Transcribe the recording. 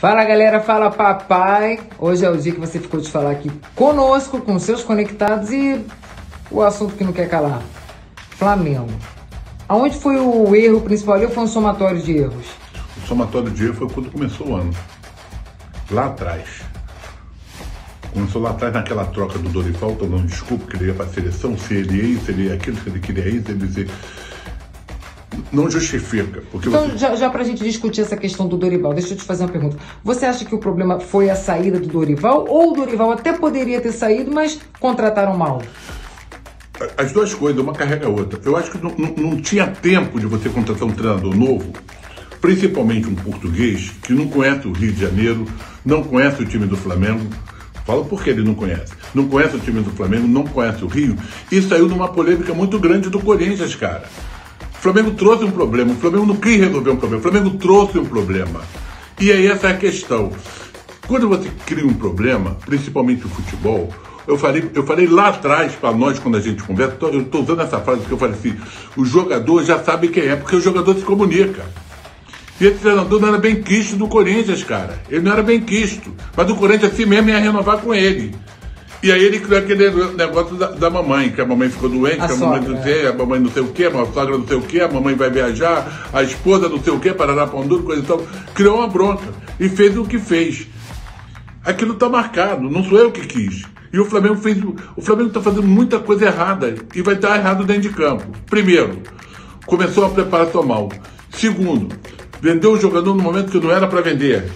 Fala galera, fala papai. Hoje é o dia que você ficou de falar aqui conosco, com seus conectados e o assunto que não quer calar: Flamengo. Aonde foi o erro principal ali ou foi um somatório de erros? O somatório de erros foi quando começou o ano. Lá atrás. Começou lá atrás naquela troca do Dorival, tomando desculpa que ele ia para a seleção, se ele ia se ele ia aquilo, se ele queria isso, ele dizia não justifica. Porque então, você... já, já para a gente discutir essa questão do Dorival, deixa eu te fazer uma pergunta. Você acha que o problema foi a saída do Dorival ou o Dorival até poderia ter saído, mas contrataram mal? As duas coisas, uma carrega a outra. Eu acho que não, não, não tinha tempo de você contratar um treinador novo, principalmente um português que não conhece o Rio de Janeiro, não conhece o time do Flamengo. Fala por que ele não conhece. Não conhece o time do Flamengo, não conhece o Rio, e saiu numa polêmica muito grande do Corinthians, cara. O Flamengo trouxe um problema, o Flamengo não quis resolver um problema, o Flamengo trouxe um problema. E aí essa é a questão. Quando você cria um problema, principalmente o futebol, eu falei, eu falei lá atrás para nós, quando a gente conversa, eu estou usando essa frase que eu falei assim: o jogador já sabe quem é, porque o jogador se comunica. E esse treinador não era bem quisto do Corinthians, cara. Ele não era bem quisto. Mas o Corinthians assim mesmo ia renovar com ele. E aí ele criou aquele negócio da, da, mamãe, que a mamãe ficou doente, a que a mamãe não sei, é. a mamãe não sei o quê, a sogra não sei o quê, a mamãe vai viajar, a esposa não sei o quê, parará pão duro, coisa e tal. Criou uma bronca e fez o que fez. Aquilo está marcado, não sou eu que quis. E o Flamengo fez. O Flamengo está fazendo muita coisa errada e vai estar errado dentro de campo. Primeiro, começou a preparação mal. Segundo, vendeu o jogador no momento que não era para vender.